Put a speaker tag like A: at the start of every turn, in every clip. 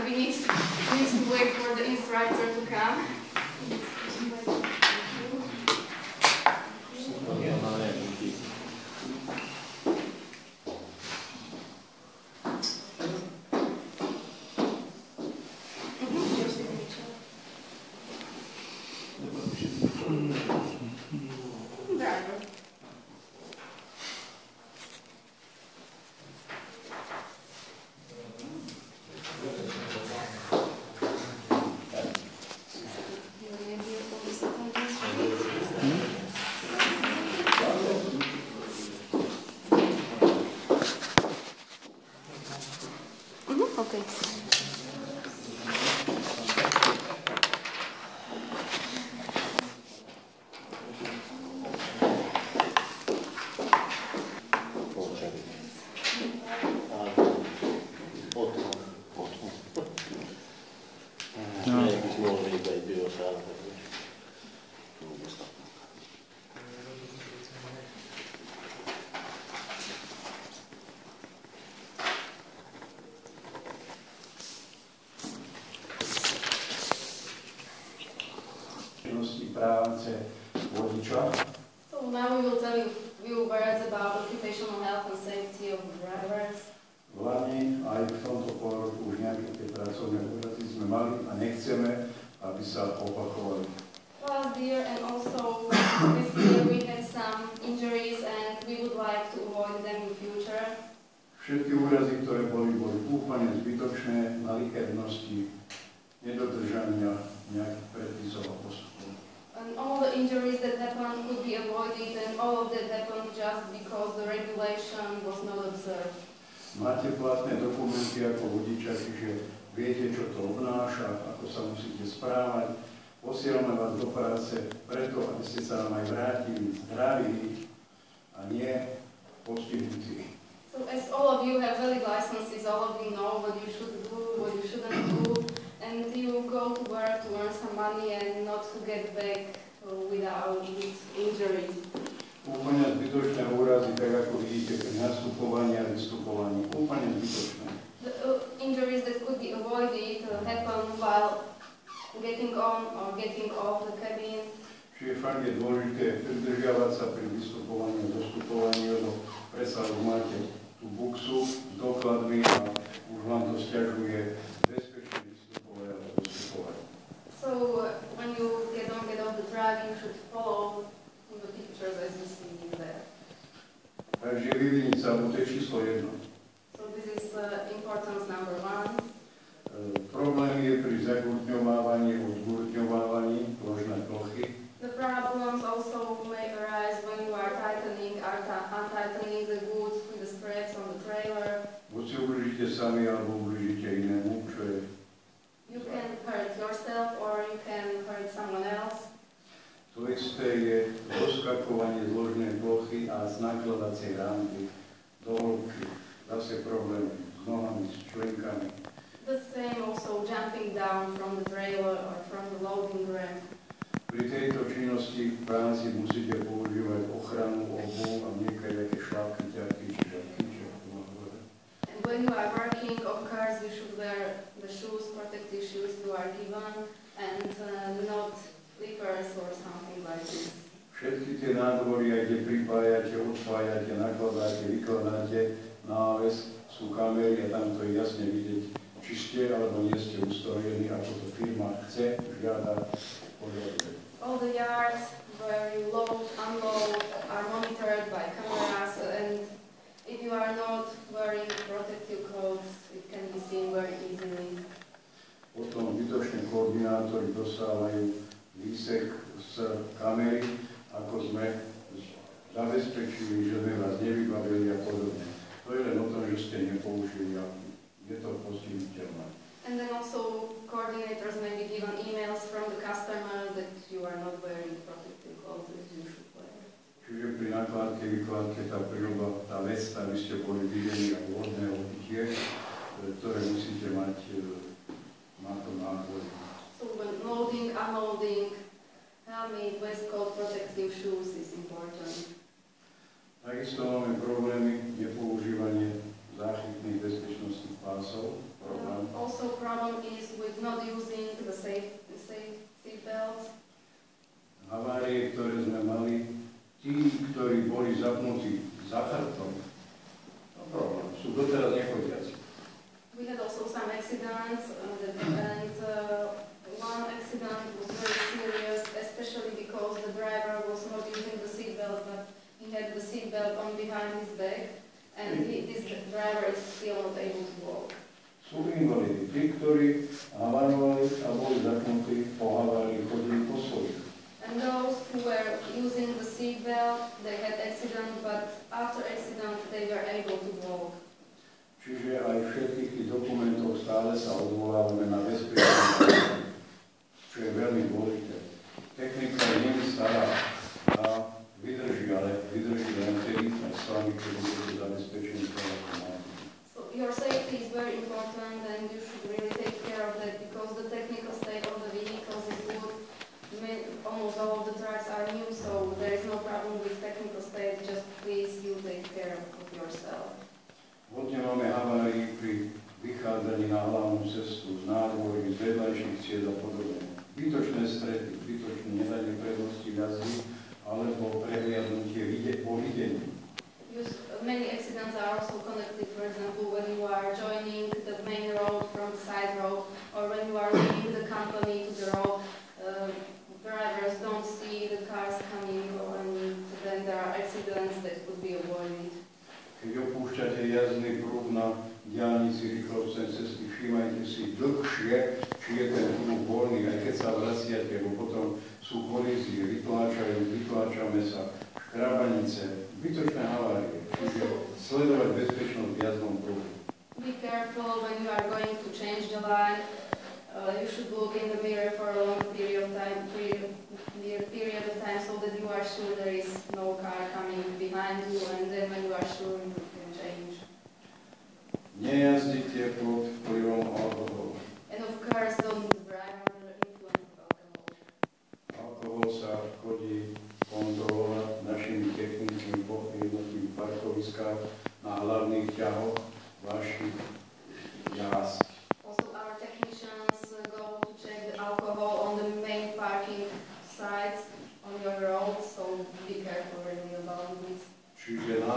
A: we need, we need to wait for the instructor to come.
B: Činnosti práce vodiča.
A: So now we will tell you a few words about occupational health and safety of drivers.
B: Hlavne aj v tomto pôroku už nejaké tie pracovné úrazy sme mali a nechceme, aby sa opakovali.
A: Last year and also this year we had some injuries and we would like to avoid them in future.
B: Všetky úrazy, ktoré boli, boli úplne zbytočné, malichernosti, nedodržania nejakých predpisov a postupov.
A: And all the injuries that happened could be avoided and all of that happened just because the regulation was not observed.
B: Máte platné dokumenty ako vodiča, čiže viete, čo to obnáša, ako sa musíte správať. Posielame vás do práce preto, aby ste sa nám aj vrátili zdraví a nie postihnutí.
A: So as all of you have valid licenses, all of you know what you should do, what you shouldn't do, and you go to work to earn some money and not get back uh, without with injuries.
B: Úplne zbytočné úrazy, tak ako vidíte pri nastupovaní a vystupovaní. Úplne zbytočné.
A: The uh, injuries that could be avoided uh, happen while getting on or getting off the cabin.
B: Čiže fakt je dôležité pridržiavať sa pri vystupovaní a zostupovaní, lebo predsa už máte tú buksu s dokladmi a už vám to stiažuje bezpečne vystupovať a zostupovať.
A: So uh, when you get on, get off the truck, you should follow the pictures as you see there.
B: Takže vyviniť sa, to je číslo jedno.
A: So this is uh, importance number one.
B: E, Problém je pri zagurtňovávaní, odgurtňovávaní plošné plochy.
A: The problems also may arise when you are tightening or ti- untightening the goods with the straps on the trailer.
B: Buď si ubližíte sami, alebo ubližíte inému, čo je
A: You can hurt yourself or you can hurt someone else.
B: To rozskakovanie zložnej plochy a z nakladacej rámky do hĺbky. Zase problémy s nohami, s členkami.
A: The same also jumping down from the trailer or from the loading ramp.
B: Pri tejto činnosti v práci musíte používať ochranu obu a nejaké šlápky, ťarky, či žabky.
A: And when you are working, of course, you should wear the shoes, protective shoes you are given, and uh, not slippers or something like this.
B: Všetky tie nádvory, aj kde pripájate, odpájate, nakladáte, vykladáte, náves sú kamery a tam to je jasne vidieť, či ste alebo nie ste ustojení, ako to firma chce, žiada, požaduje.
A: All the yards where you load, unload are monitored by cameras and if you are not wearing protective clothes, it can be seen very easily.
B: Potom zbytočne koordinátori dostávajú výsek z kamery, sme zabezpečili, že sme vás nevybavili a podobne. To je len o tom, že ste nepoužili a je to postihnutelné.
A: And then also coordinators may be given emails from the customer that
B: you
A: are not wearing protective clothes as you should wear.
B: Čiže pri nakládke, vykladke tá príroba, tá vec, aby ste boli videní a vhodné obytie, ktoré musíte mať e, na tom náklade.
A: So when loading, unloading, helmet, waistcoat, protective shoes is important.
B: Takisto máme problémy nepoužívanie záchytných bezpečnostných pásov. Problém.
A: Um, also problem is with not using the safe, the safe seat belts.
B: Havárie, ktoré sme mali, tí, ktorí boli zapnutí za chrbtom, no problém, sú doteraz nechodiaci.
A: We had also some accidents, uh, that, and uh, one accident was very serious, especially because the driver was not using the seat belt, but he had the seat belt on behind his back, and he, this driver is still not able to walk.
B: Sú invalidi, tí, ktorí havarovali a boli zapnutí po havárii, chodili po svojich.
A: And those who were using the seat belt, they had accident, but after accident they were able to walk.
B: Čiže aj v všetkých tých dokumentoch stále sa odvolávame na bezpečnosť, čo je veľmi dôležité. Technika je nie alebo prehliadnutie po videní.
A: Many accidents are also connected, for example, when you are joining the main road from the side road, or when you are leaving the company to the road, uh, drivers don't see the cars coming, or and then there are accidents that could be avoided.
B: Keď opúšťate jazdný pruh na diálnici rýchlostnej cesty, všímajte si dlhšie, či je ten aj keď sa vraciate, lebo potom sú kolízie, vytláčajú, vytláčame sa, škrabanice, bytočné havárie. Čiže sledovať bezpečnosť v jazdnom pruhu.
A: Be careful when you are going to change the line. Uh, you should look in the mirror for a long period of time, period, period of time, so that you are sure there is no car coming behind you, and then when you are sure, you can change.
B: Nejazdite pod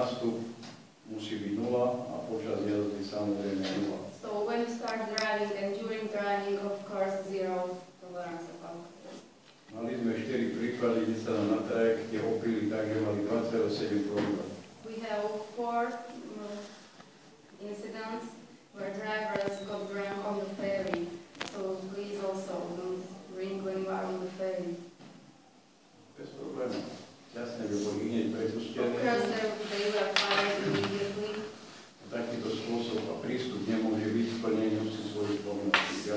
B: Čiže nástup musí byť nula a počas jazdy samozrejme nula.
A: So when you start driving and during driving, of course, zero tolerance of alcohol.
B: Mali sme 4 príklady, kde sa nám na trajekte opili tak, že mali 27 promile.
A: We have four um, incidents where drivers got drunk on the ferry. So please also don't drink when you are on the ferry.
B: Bez problémov. Jasné, že boli hneď prepustení. Takýto spôsob a prístup nemôže byť splnením si svojich povinností.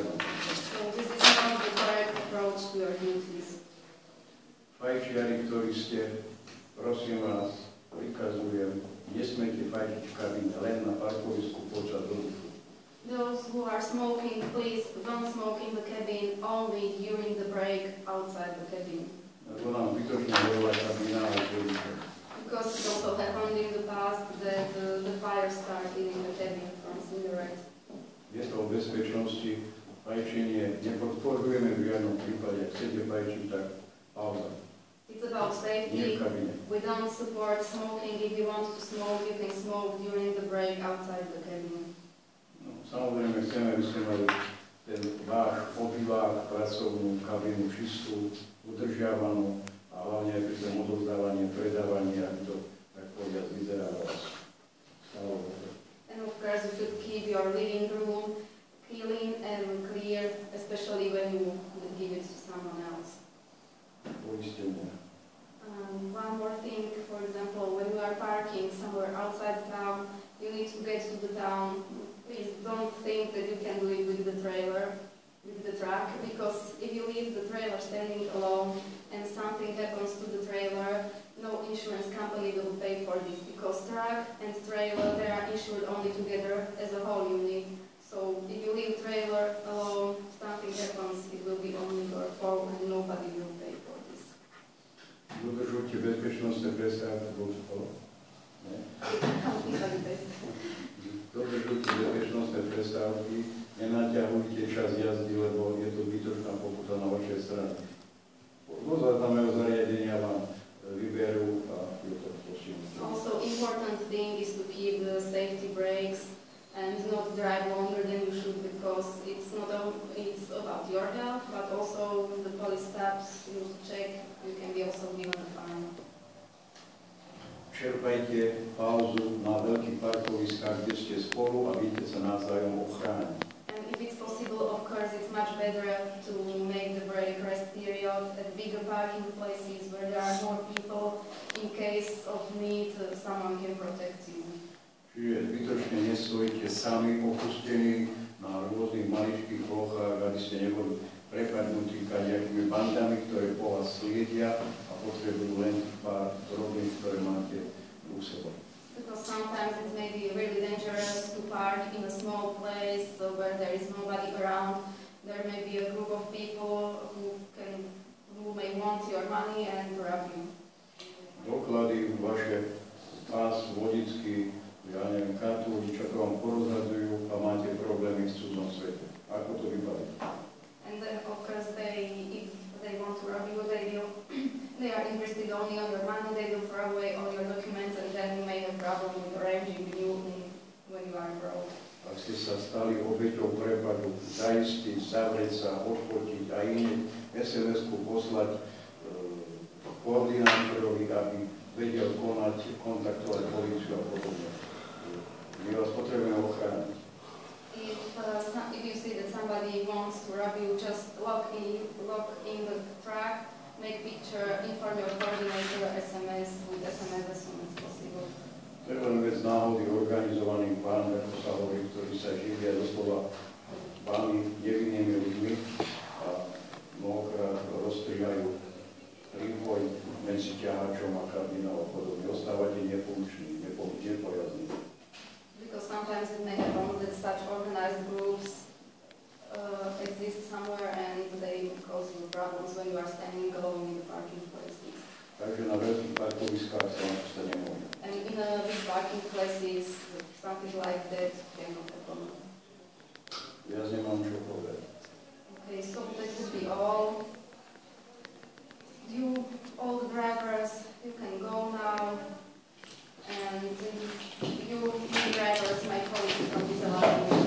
A: Duties.
B: Fajčiari, ktorí ste, prosím vás, prikazujem, nesmete fajčiť v kabíne, len na parkovisku počas oddychu.
A: Those who are smoking, please don't smoke in the cabin, only during the break outside the cabin.
B: Lebo nám bytočne horová kabína a oddychu.
A: Because it also happened in the past that uh, the fire started in the cabin from cigarettes.
B: Je to o bezpečnosti. Fajčenie nepodporujeme v žiadnom prípade. Chcete fajčiť, tak pauza.
A: It's about safety. We don't support smoking. If you want to smoke, you can smoke during the break outside the cabin.
B: No, samozrejme, chceme, aby ste mali ten váš obývák, pracovnú kabínu čistú, udržiavanú a hlavne aj pri tom odovzdávaní, predávaní, aby to, tak povediať, vyzeralo.
A: And of course, you should keep your living room clean and clear, especially when you give it to someone else.
B: Poistenie.
A: are standing alone and something happens to the trailer, no insurance company will pay
B: for this because truck and trailer, they are insured only together as a whole unit. So if you leave trailer alone, something happens, it
A: will be only your fault and nobody will pay for this. Drive longer than you should because it's not only it's about your health but also the police stops you check you can be also given a fine.
B: Čerpajte pauzu na veľkých parkoviskách, kde ste spolu a viete sa navzájom ochrániť.
A: And if it's possible, of course, it's much better to make the break rest period at bigger parking places where there are more people. In case of need, someone can protect you.
B: Čiže zbytočne nestojite sami opustení na rôznych maličkých plochách, aby ste neboli prepadnutí nejakými bandami, ktoré po vás sliedia a potrebujú len pár drobných, ktoré máte u seba.
A: Because sometimes it may be really dangerous to park in a small place where there is nobody around. There may be a group of people who can, who may want your money and rob you.
B: Doklady, vaše pás vodický, ja neviem, kartu to vám porozhadzujú a máte problémy v cudzom svete. Ako to vybaviť?
A: And then, of course, they, if they want to rob you, they will, they are interested only on your money, they will throw away all your documents, and then you may have problem with arranging you when you are abroad.
B: Ak ste sa stali obeťou prepadu, zaistiť, zavrieť sa, odfotiť a iné SMS-ku poslať e, koordinátorovi, aby vedel konať, kontaktovať policiu a podobne. My vás potrebujeme ochrániť.
A: If, uh, some, if you see that somebody wants to rob you, just log in, log in the truck, make picture, inform your coordinator, SMS with SMS as soon as possible.
B: To je len vec náhody organizovaných band, ako sa hovorí, ktorí sa živia doslova
A: you
B: know, that's to discuss on
A: And in a big parking places, something like that cannot happen.
B: Ja z nie sure czego that.
A: Okay, so that would be all. You, all drivers, you can go now. And you, drivers, my colleagues from this allowing